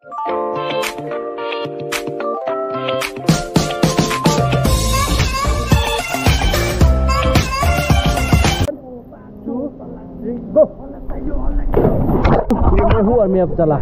Go! May huwan may abdala.